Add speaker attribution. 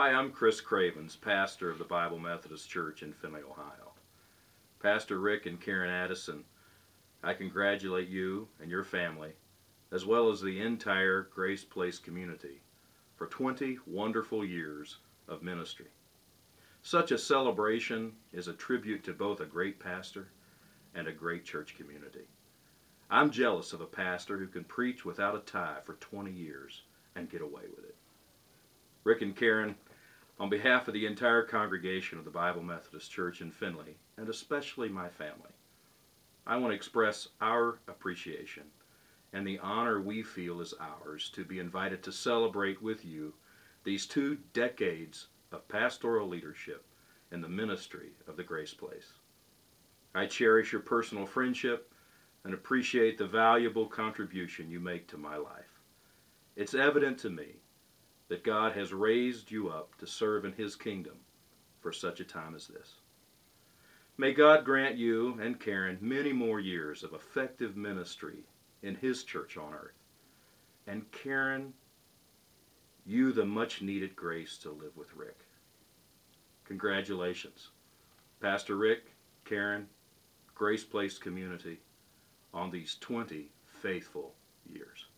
Speaker 1: Hi, I'm Chris Cravens, pastor of the Bible Methodist Church in Findlay, Ohio. Pastor Rick and Karen Addison, I congratulate you and your family, as well as the entire Grace Place community, for 20 wonderful years of ministry. Such a celebration is a tribute to both a great pastor and a great church community. I'm jealous of a pastor who can preach without a tie for 20 years and get away with it. Rick and Karen, on behalf of the entire congregation of the Bible Methodist Church in Findlay, and especially my family, I want to express our appreciation and the honor we feel is ours to be invited to celebrate with you these two decades of pastoral leadership in the ministry of the Grace Place. I cherish your personal friendship and appreciate the valuable contribution you make to my life. It's evident to me that God has raised you up to serve in His kingdom for such a time as this. May God grant you and Karen many more years of effective ministry in His church on earth. And Karen, you the much needed grace to live with Rick. Congratulations, Pastor Rick, Karen, Grace Place community, on these 20 faithful years.